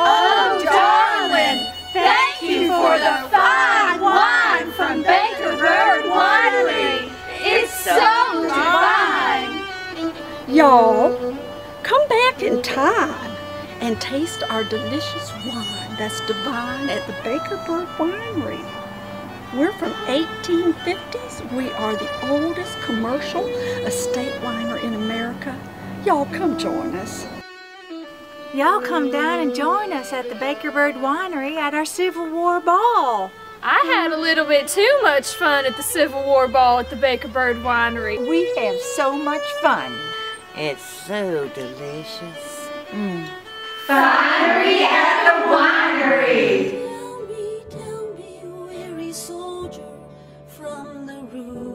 Oh, darling, thank you for the fine wine from Winery. It's so divine. Y'all, come back in time and taste our delicious wine that's divine at the Baker Bird Winery. We're from 1850s. We are the oldest commercial estate winery in America. Y'all come join us. Y'all come down and join us at the Baker Bird Winery at our Civil War Ball. I had a little bit too much fun at the Civil War Ball at the Baker Bird Winery. We have so much fun. It's so delicious. Mm. Finery at the winery. Tell